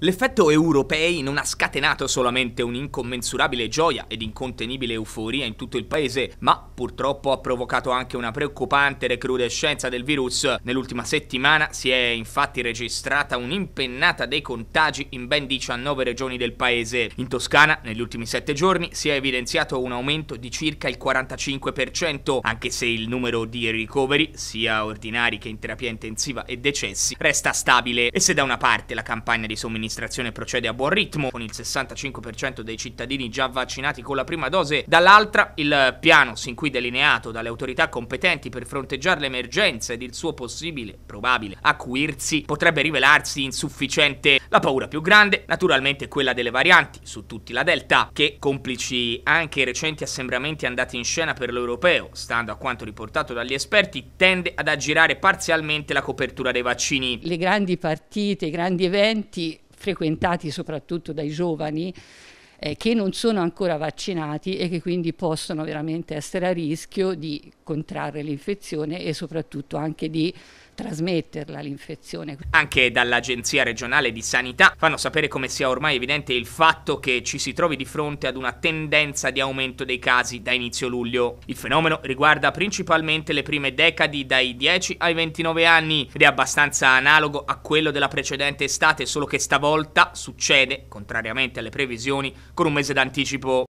L'effetto europei non ha scatenato solamente un'incommensurabile gioia ed incontenibile euforia in tutto il paese, ma purtroppo ha provocato anche una preoccupante recrudescenza del virus. Nell'ultima settimana si è infatti registrata un'impennata dei contagi in ben 19 regioni del paese. In Toscana, negli ultimi 7 giorni, si è evidenziato un aumento di circa il 45%, anche se il numero di ricoveri, sia ordinari che in terapia intensiva e decessi, resta stabile. E se da una parte la campagna di somministrazione l'amministrazione procede a buon ritmo, con il 65% dei cittadini già vaccinati con la prima dose, dall'altra il piano sin qui delineato dalle autorità competenti per fronteggiare l'emergenza ed il suo possibile, probabile, acuirsi potrebbe rivelarsi insufficiente. La paura più grande, naturalmente, è quella delle varianti, su tutti la Delta, che, complici anche i recenti assembramenti andati in scena per l'europeo, stando a quanto riportato dagli esperti, tende ad aggirare parzialmente la copertura dei vaccini. Le grandi partite, i grandi eventi frequentati soprattutto dai giovani eh, che non sono ancora vaccinati e che quindi possono veramente essere a rischio di contrarre l'infezione e soprattutto anche di trasmetterla l'infezione. Anche dall'Agenzia regionale di sanità fanno sapere come sia ormai evidente il fatto che ci si trovi di fronte ad una tendenza di aumento dei casi da inizio luglio. Il fenomeno riguarda principalmente le prime decadi dai 10 ai 29 anni ed è abbastanza analogo a quello della precedente estate, solo che stavolta succede, contrariamente alle previsioni, con un mese d'anticipo.